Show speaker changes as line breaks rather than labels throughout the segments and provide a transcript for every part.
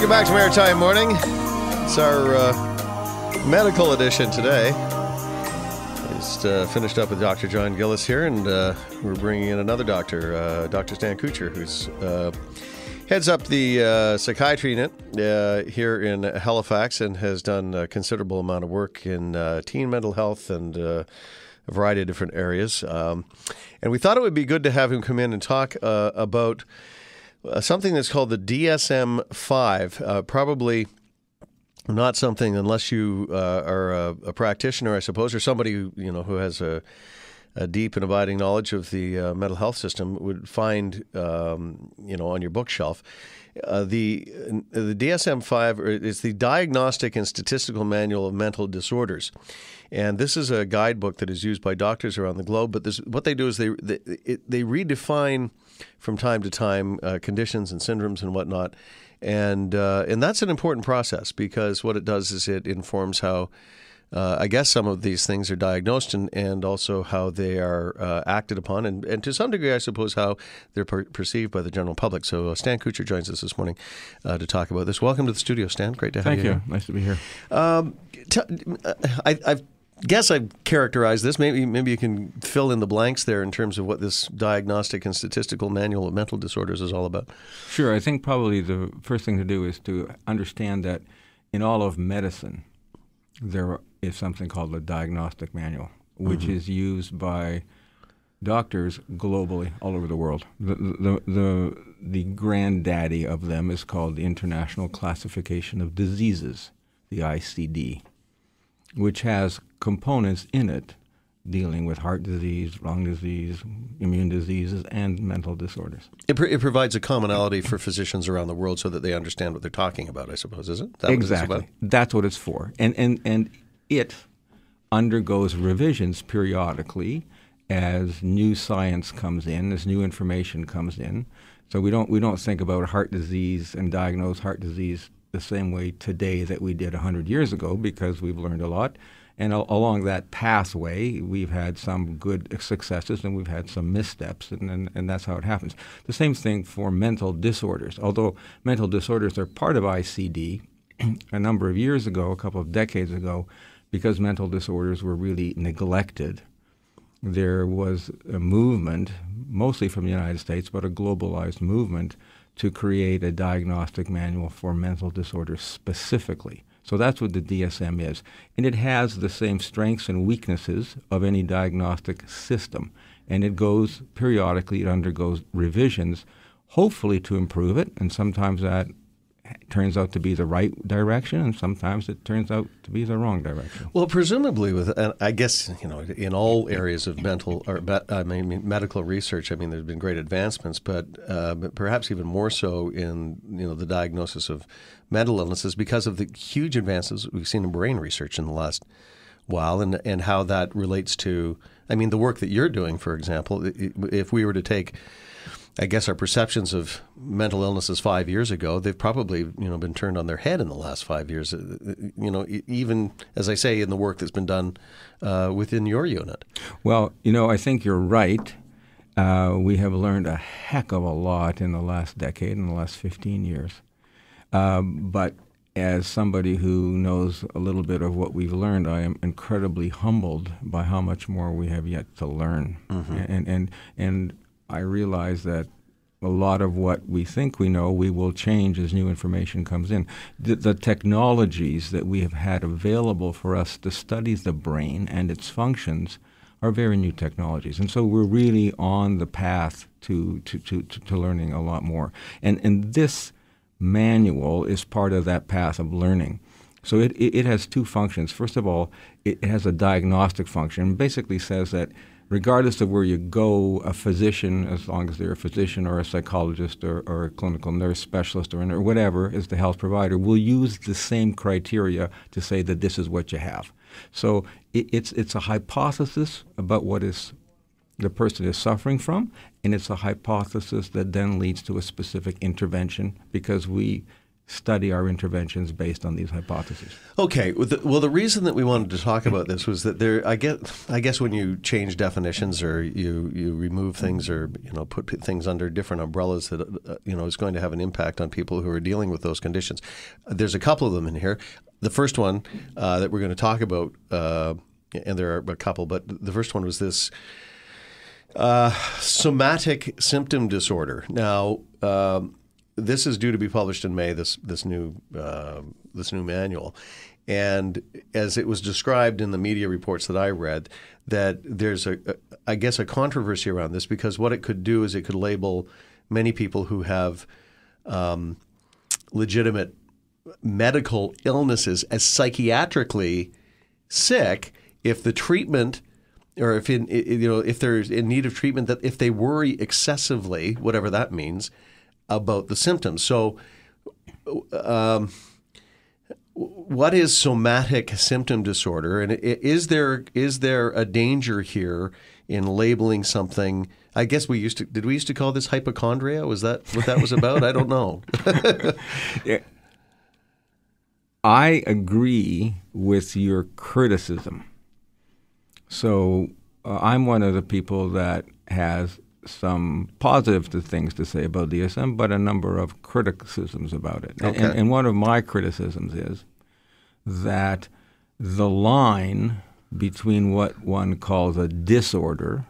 Welcome back to Maritime Morning. It's our uh, medical edition today. Just uh, finished up with Dr. John Gillis here, and uh, we're bringing in another doctor, uh, Dr. Stan Kutcher, who's uh, heads up the uh, psychiatry unit here in Halifax and has done a considerable amount of work in teen mental health and a variety of different areas. Um, and we thought it would be good to have him come in and talk uh, about uh, something that's called the DSM 5. Uh, probably not something unless you uh, are a, a practitioner, I suppose, or somebody who, you know who has a, a deep and abiding knowledge of the uh, mental health system would find, um, you know, on your bookshelf. Uh, the the DSM five is the Diagnostic and Statistical Manual of Mental Disorders, and this is a guidebook that is used by doctors around the globe. But this, what they do is they they, it, they redefine from time to time uh, conditions and syndromes and whatnot, and uh, and that's an important process because what it does is it informs how. Uh, I guess some of these things are diagnosed and, and also how they are uh, acted upon, and, and to some degree, I suppose, how they're per- perceived by the general public. So, uh, Stan Kutcher joins us this morning uh, to talk about this. Welcome to the studio, Stan. Great to have
Thank
you.
you.
here.
Nice to be here.
Um, t- I, I guess I've characterized this. Maybe maybe you can fill in the blanks there in terms of what this diagnostic and statistical manual of mental disorders is all about.
Sure. I think probably the first thing to do is to understand that in all of medicine, there is something called a diagnostic manual, which
Mm-hmm.
is used by doctors globally, all over the world. The, the, the, the granddaddy of them is called the International Classification of Diseases, the ICD, which has components in it dealing with heart disease, lung disease, immune diseases, and mental disorders.
It, pr- it provides a commonality for physicians around the world so that they understand what they're talking about. I suppose is it? That
exactly.
about?
That's what it's for. And and and it undergoes revisions periodically as new science comes in, as new information comes in. So we don't we don't think about heart disease and diagnose heart disease the same way today that we did 100 years ago because we've learned a lot. And al- along that pathway, we've had some good successes and we've had some missteps, and, and, and that's how it happens. The same thing for mental disorders. Although mental disorders are part of ICD, a number of years ago, a couple of decades ago, because mental disorders were really neglected, there was a movement, mostly from the United States, but a globalized movement to create a diagnostic manual for mental disorders specifically. So that's what the DSM is. And it has the same strengths and weaknesses of any diagnostic system. And it goes periodically, it undergoes revisions, hopefully to improve it. And sometimes that turns out to be the right direction, and sometimes it turns out to be the wrong direction.
Well, presumably, with and I guess you know, in all areas of mental or I mean medical research, I mean there's been great advancements, but, uh, but perhaps even more so in you know the diagnosis of mental illnesses because of the huge advances we've seen in brain research in the last while, and and how that relates to, I mean, the work that you're doing, for example. If we were to take I guess our perceptions of mental illnesses five years ago, they've probably you know been turned on their head in the last five years. Uh, You know, even as I say in the work that's been done uh, within your unit.
Well, you know, I think you're right. Uh, we have learned a heck of a lot in the last decade, in the last 15 years. Um, but as somebody who knows a little bit of what we've learned, I am incredibly humbled by how much more we have yet to learn. And, and, and I realize that a lot of what we think we know, we will change as new information comes in. The, the technologies that we have had available for us to study the brain and its functions are very new technologies. And so we're really on the path to, to, to, to, learning a lot more. And, and this manual is part of that path of learning. So it, it, it has two functions. First of all, it has a diagnostic function. Basically says that regardless of where you go, a physician, as long as they're a physician or a psychologist or, or a clinical nurse specialist or, or whatever is the health provider, will use the same criteria to say that this is what you have. So it, it's, it's a hypothesis about what is the person is suffering from, and it's a hypothesis that then leads to a specific intervention because we study our interventions based on these hypotheses.
Okay. Well the, well, the reason that we wanted to talk about this was that there, I get, I guess when you change definitions or you you remove things or you know put things under different umbrellas, that uh, you know is going to have an impact on people who are dealing with those conditions. There's a couple of them in here. The first one uh, that we're going to talk about, uh, and there are a couple, but the first one was this. Uh, somatic symptom disorder. Now, um, this is due to be published in May. This this new uh, this new manual, and as it was described in the media reports that I read, that there's a, a I guess a controversy around this because what it could do is it could label many people who have um, legitimate medical illnesses as psychiatrically sick if the treatment or if in you know if they're in need of treatment that if they worry excessively whatever that means about the symptoms. So, um, what is somatic symptom disorder, and is there is there a danger here in labeling something? I guess we used to did we used to call this hypochondria? Was that what that was about? I don't know.
I agree with your criticism. So uh, I'm one of the people that has some positive things to say about DSM, but a number of criticisms about it. Okay. And, and one of my criticisms is that the line between what one calls a disorder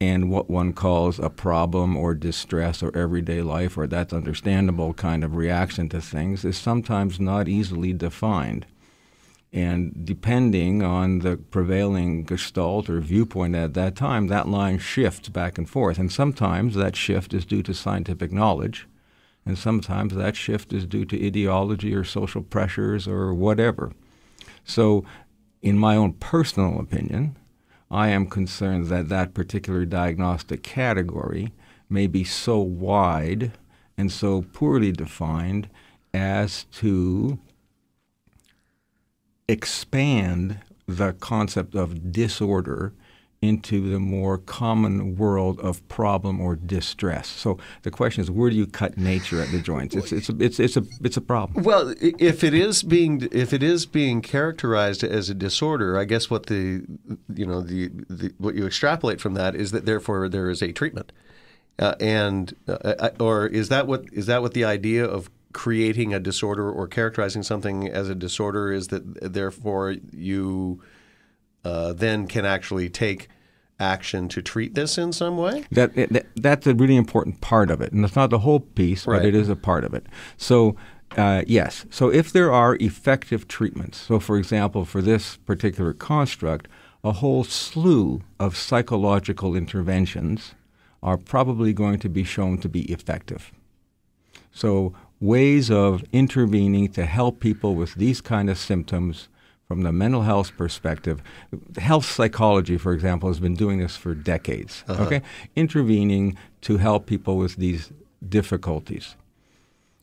and what one calls a problem or distress or everyday life or that's understandable kind of reaction to things is sometimes not easily defined. And depending on the prevailing gestalt or viewpoint at that time, that line shifts back and forth. And sometimes that shift is due to scientific knowledge, and sometimes that shift is due to ideology or social pressures or whatever. So, in my own personal opinion, I am concerned that that particular diagnostic category may be so wide and so poorly defined as to expand the concept of disorder into the more common world of problem or distress. So the question is, where do you cut nature at the joints? It's it's a, it's it's a it's a problem.
Well, if it is being if it is being characterized as a disorder, I guess what the you know the, the what you extrapolate from that is that therefore there is a treatment, uh, and uh, uh or is that what is that what the idea of creating a disorder or characterizing something as a disorder is that therefore you uh, then can actually take action to treat this in some way?
That, that, that's a really important part of it, and it's not the whole piece, right. but it is a part of it. So. Uh, yes. So if there are effective treatments, so for example, for this particular construct, a whole slew of psychological interventions are probably going to be shown to be effective. So ways of intervening to help people with these kind of symptoms from the mental health perspective. Health psychology, for example, has been doing this for decades. Uh-huh. Okay, intervening to help people with these difficulties.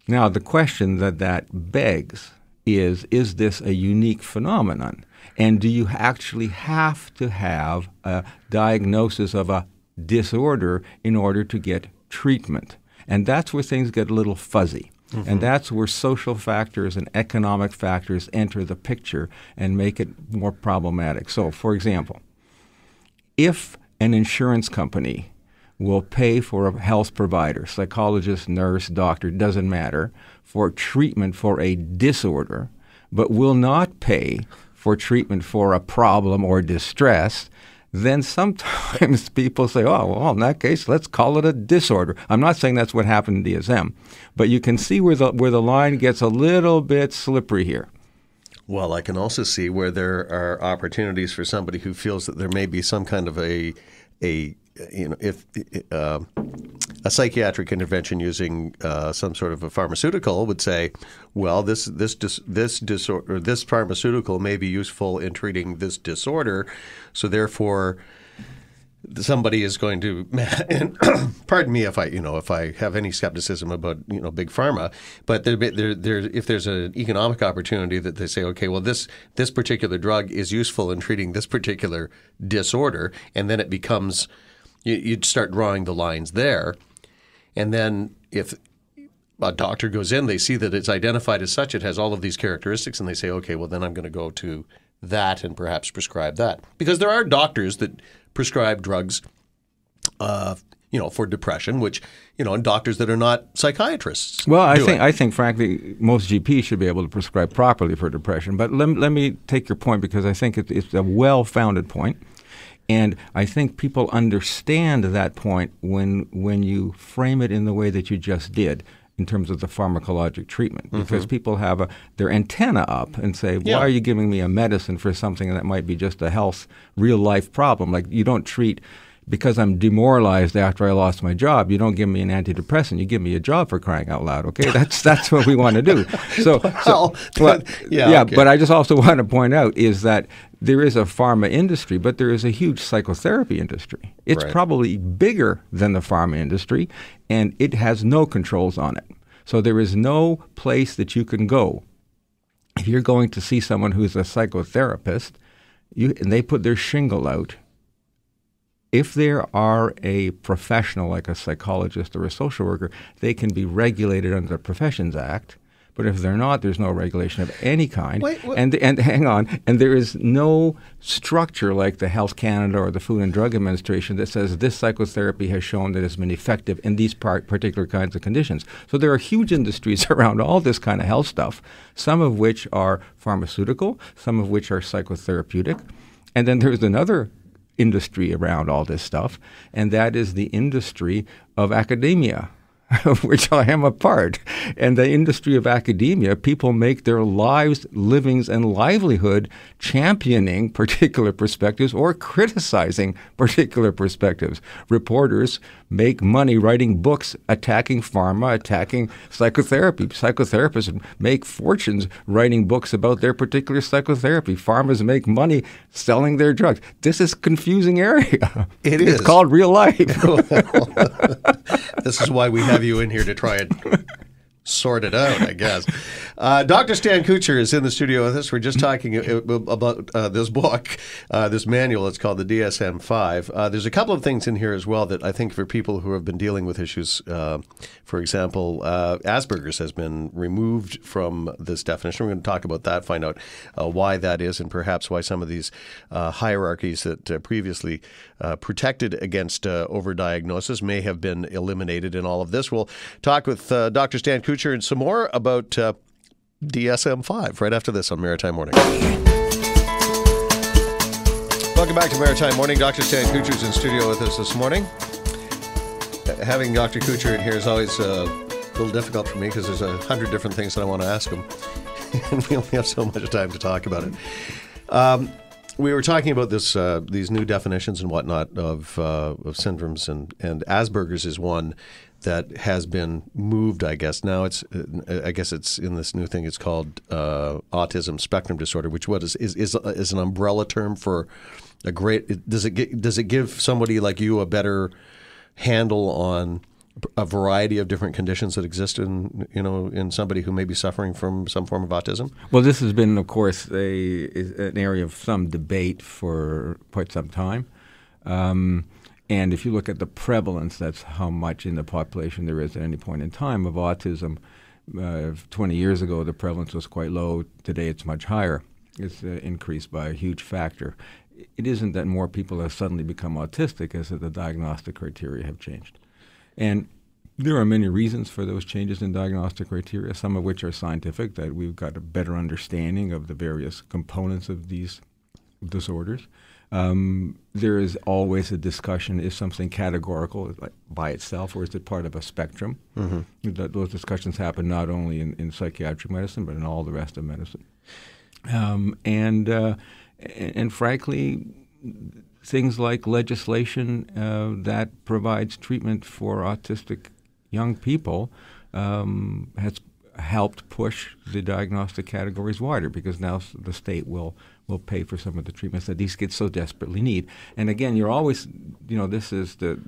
Now, the question that that begs is: Is this a unique phenomenon? And do you actually have to have a diagnosis of a disorder in order to get treatment? And that's where things get a little fuzzy. Mm-hmm. And that's where social factors and economic factors enter the picture and make it more problematic. So, for example, if an insurance company will pay for a health provider, psychologist, nurse, doctor, doesn't matter, for treatment for a disorder, but will not pay for treatment for a problem or distress, then sometimes people say, oh, well, in that case, let's call it a disorder. I'm not saying that's what happened in DSM, but you can see where the, where the line gets a little bit slippery here.
Well, I can also see where there are opportunities for somebody who feels that there may be some kind of a, a you know, if uh, a psychiatric intervention using uh, some sort of a pharmaceutical would say, well, this this dis- this disorder, this pharmaceutical may be useful in treating this disorder, so therefore somebody is going to and pardon me if I you know if I have any skepticism about you know big pharma but there, there, there if there's an economic opportunity that they say okay well this this particular drug is useful in treating this particular disorder and then it becomes you'd start drawing the lines there and then if a doctor goes in, they see that it's identified as such, it has all of these characteristics, and they say, okay, well, then I'm going to go to that and perhaps prescribe that. Because there are doctors that prescribe drugs, uh, you know, for depression, which, you know, and doctors that are not psychiatrists.
Well, I think
it.
I think frankly most GPs should be able to prescribe properly for depression. But let, let me take your point because I think it, it's a well-founded point. And I think people understand that point when when you frame it in the way that you just did in terms of the pharmacologic treatment mm-hmm. because people have a, their antenna up and say, why
Yeah.
are you giving me a medicine for something that might be just a health, real life problem? Like you don't treat because I'm demoralized after I lost my job. You don't give me an antidepressant. You give me a job for crying out loud. Okay, that's that's what we want to do. So,
Well,
so well,
yeah,
yeah.
okay.
But I just also want to point out is that there is a pharma industry, but there is a huge psychotherapy industry. It's
Right.
probably bigger than the pharma industry, and it has no controls on it. So there is no place that you can go if you're going to see someone who's a psychotherapist, you, and they put their shingle out, if there are a professional like a psychologist or a social worker, they can be regulated under the Professions Act. But if they're not, there's no regulation of any kind.
Wait,
And and hang on, and there is no structure like the Health Canada or the Food and Drug Administration that says this psychotherapy has shown that it's been effective in these part, particular kinds of conditions. So there are huge industries around all this kind of health stuff, some of which are pharmaceutical, some of which are psychotherapeutic, and then there's another industry around all this stuff, and that is the industry of academia. Of which I am a part. And the industry of academia, people make their lives, livings, and livelihood championing particular perspectives or criticizing particular perspectives. Reporters make money writing books attacking pharma, attacking psychotherapy. Psychotherapists make fortunes writing books about their particular psychotherapy. Pharmas make money selling their drugs. This is confusing area.
It
it's
is.
called real life.
this is why we have you in here to try and sort it out, I guess. Uh, Dr. Stan Kutcher is in the studio with us. We're just talking about uh, this book, uh, this manual. It's called the DSM 5. Uh, there's a couple of things in here as well that I think for people who have been dealing with issues, uh, for example, uh, Asperger's has been removed from this definition. We're going to talk about that, find out why that is, and perhaps why some of these hierarchies that previously protected against overdiagnosis may have been eliminated in all of this. We'll talk with Dr. Stan Kutcher and some more about uh, DSM 5 right after this on Maritime Morning. Welcome back to Maritime Morning. Dr. Stan is in studio with us this morning. Having Dr. Kutcher in here is always uh, a little difficult for me because there's a hundred different things that I want to ask him, and we only have so much time to talk about it. Um, we were talking about this, uh, these new definitions and whatnot of uh, of syndromes, and and Asperger's is one that has been moved. I guess now it's, I guess it's in this new thing. It's called uh, autism spectrum disorder, which what is is is, is an umbrella term for a great. Does it get, does it give somebody like you a better handle on a variety of different conditions that exist in you know in somebody who may be suffering from some form of autism?
Well, this has been, of course, a, an area of some debate for quite some time. Um, and if you look at the prevalence, that's how much in the population there is at any point in time of autism. Uh, 20 years ago, the prevalence was quite low. Today, it's much higher. It's uh, increased by a huge factor. It isn't that more people have suddenly become autistic, as that the diagnostic criteria have changed. And there are many reasons for those changes in diagnostic criteria, some of which are scientific, that we've got a better understanding of the various components of these disorders. Um, there is always a discussion is something categorical by itself or is it part of a spectrum? Mm-hmm. That those discussions happen not only in, in psychiatric medicine but in all the rest of medicine. Um, and, uh, and, and frankly, things like legislation uh, that provides treatment for autistic young people um, has helped push the diagnostic categories wider because now the state will will pay for some of the treatments that these kids so desperately need. And again, you're always, you know, this is the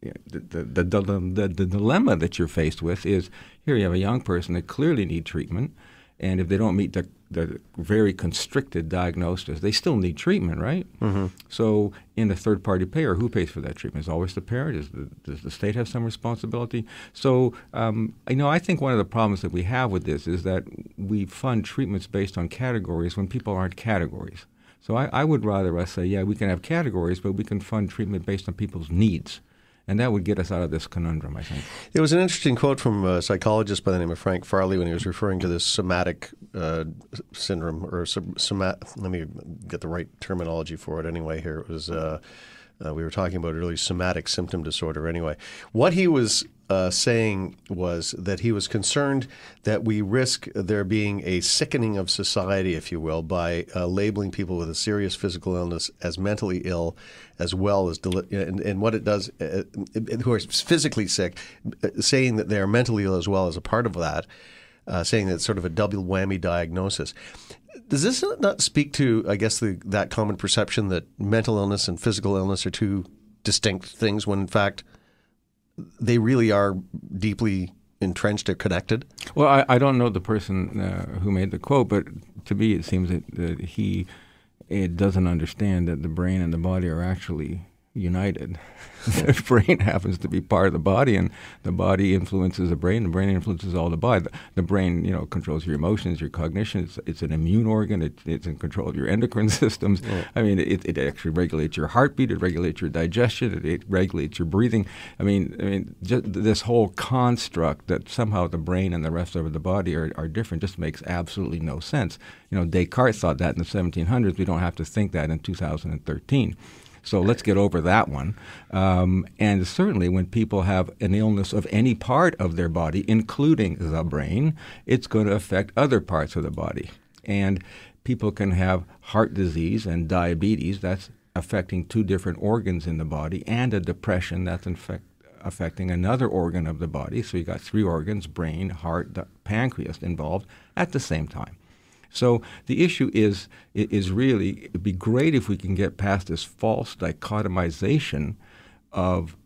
the, the, the, the, dilemma that you're faced with is here you have a young person that clearly need treatment And if they don't meet the, the very constricted diagnosis, they still need treatment, right? Mm-hmm. So, in a third party payer, who pays for that treatment? Is always the parent? Is the, does the state have some responsibility? So, um, you know, I think one of the problems that we have with this is that we fund treatments based on categories when people aren't categories. So, I, I would rather us say, yeah, we can have categories, but we can fund treatment based on people's needs and that would get us out of this conundrum, I think.
There was an interesting quote from a psychologist by the name of Frank Farley when he was referring to this somatic uh, syndrome, or somat. Let me get the right terminology for it. Anyway, here it was. Uh, uh, we were talking about earlier somatic symptom disorder. Anyway, what he was uh, saying was that he was concerned that we risk there being a sickening of society, if you will, by uh, labeling people with a serious physical illness as mentally ill, as well as deli- and, and, what it does, uh, who are physically sick, uh, saying that they are mentally ill as well as a part of that, uh, saying that it's sort of a double whammy diagnosis. Does this not speak to, I guess, the, that common perception that mental illness and physical illness are two distinct things when in fact they really are deeply entrenched or connected?
Well, I, I don't know the person uh, who made the quote, but to me it seems that, that he it doesn't understand that the brain and the body are actually united. the brain happens to be part of the body, and the body influences the brain. The brain influences all the body. The, the brain, you know, controls your emotions, your cognition. It's, it's an immune organ. It, it's in control of your endocrine systems. Yeah. I mean, it, it actually regulates your heartbeat. It regulates your digestion. It, it regulates your breathing. I mean, I mean, just this whole construct that somehow the brain and the rest of the body are, are different just makes absolutely no sense. You know, Descartes thought that in the 1700s. We don't have to think that in 2013. So let's get over that one. Um, and certainly, when people have an illness of any part of their body, including the brain, it's going to affect other parts of the body. And people can have heart disease and diabetes. That's affecting two different organs in the body, and a depression that's infect, affecting another organ of the body. So you got three organs brain, heart, pancreas involved at the same time. So the issue is is really it'd be great if we can get past this false dichotomization of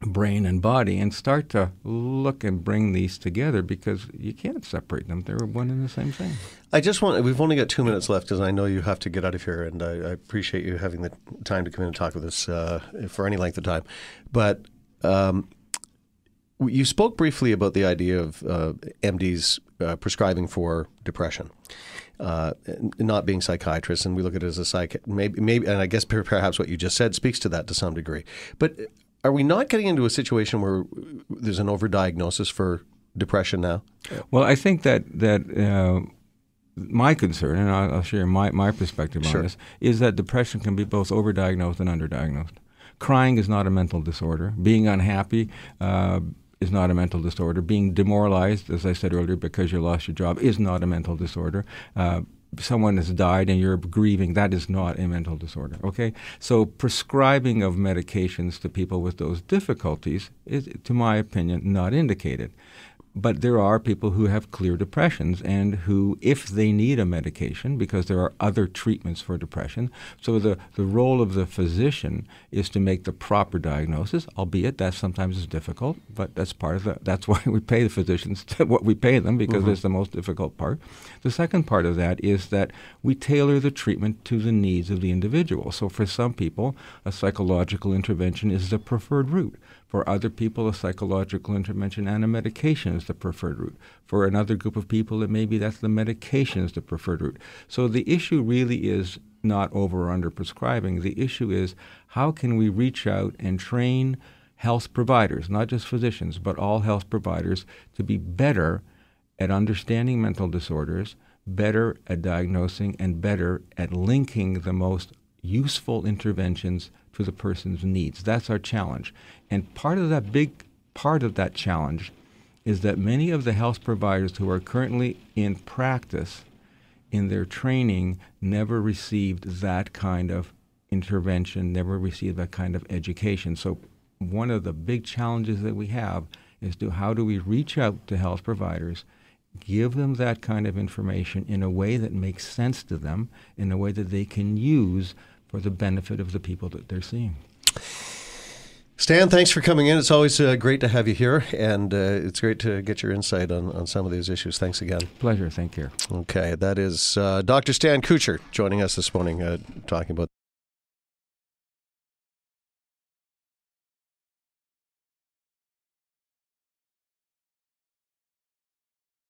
brain and body and start to look and bring these together because you can't separate them. They're one and the same thing.
I just want, we've only got two minutes left because I know you have to get out of here and I, I, appreciate you having the time to come in and talk with us uh, for any length of time. But um, you spoke briefly about the idea of uh, MDs uh, prescribing for depression. Uh, not being psychiatrists, and we look at it as a psych. Maybe, maybe, and I guess perhaps what you just said speaks to that to some degree. But are we not getting into a situation where there's an overdiagnosis for depression now?
Well, I think that that uh, my concern, and I'll, share my, my perspective on this, is that depression can be both overdiagnosed and underdiagnosed. Crying is not a mental disorder. Being unhappy. Uh, is not a mental disorder. Being demoralized, as I said earlier, because you lost your job is not a mental disorder. Uh, someone has died and you're grieving, that is not a mental disorder. Okay? So prescribing of medications to people with those difficulties is, to my opinion, not indicated. But there are people who have clear depressions and who, if they need a medication, because there are other treatments for depression, so the, the role of the physician is to make the proper diagnosis, albeit that sometimes is difficult, but that's part of the, that's why we pay the physicians what we pay them, because mm-hmm. it's the most difficult part. The second part of that is that we tailor the treatment to the needs of the individual. So for some people, a psychological intervention is the preferred route. For other people, a psychological intervention and a medication is the preferred route. For another group of people, it may be that the medication is the preferred route. So the issue really is not over or under prescribing. The issue is how can we reach out and train health providers, not just physicians, but all health providers, to be better at understanding mental disorders, better at diagnosing, and better at linking the most useful interventions to the person's needs. That's our challenge. And part of that big part of that challenge is that many of the health providers who are currently in practice in their training never received that kind of intervention, never received that kind of education. So one of the big challenges that we have is to how do we reach out to health providers, give them that kind of information in a way that makes sense to them, in a way that they can use for the benefit of the people that they're seeing.
Stan, thanks for coming in. It's always uh, great to have you here, and uh, it's great to get your insight on, on some of these issues. Thanks again.
Pleasure. Thank you.
Okay, that is uh, Dr. Stan Kutcher joining us this morning, uh, talking about